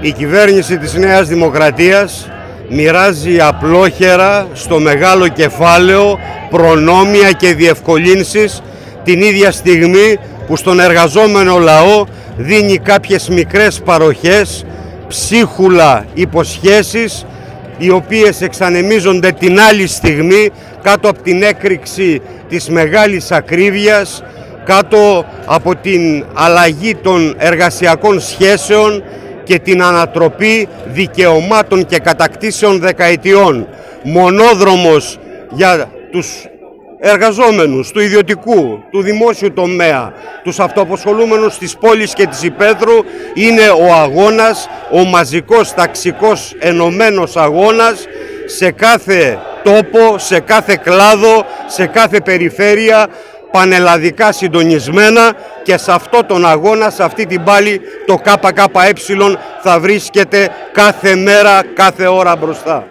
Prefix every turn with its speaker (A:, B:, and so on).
A: Η κυβέρνηση της Νέας Δημοκρατίας μοιράζει απλόχερα στο μεγάλο κεφάλαιο προνόμια και διευκολύνσεις την ίδια στιγμή που στον εργαζόμενο λαό δίνει κάποιες μικρές παροχές, ψίχουλα υποσχέσεις οι οποίες εξανεμίζονται την άλλη στιγμή κάτω από την έκρηξη της μεγάλης ακρίβειας, κάτω από την αλλαγή των εργασιακών σχέσεων και την ανατροπή δικαιωμάτων και κατακτήσεων δεκαετιών. Μονόδρομος για τους εργαζόμενους του ιδιωτικού, του δημόσιου τομέα, τους αυτοαποσχολούμενους της πόλης και της υπαίθρου είναι ο αγώνας, ο μαζικός ταξικός ενωμένος αγώνας σε κάθε τόπο, σε κάθε κλάδο, σε κάθε περιφέρεια πανελλαδικά συντονισμένα και σε αυτό τον αγώνα, σε αυτή την πάλη το ΚΚΕ θα βρίσκεται κάθε μέρα, κάθε ώρα μπροστά.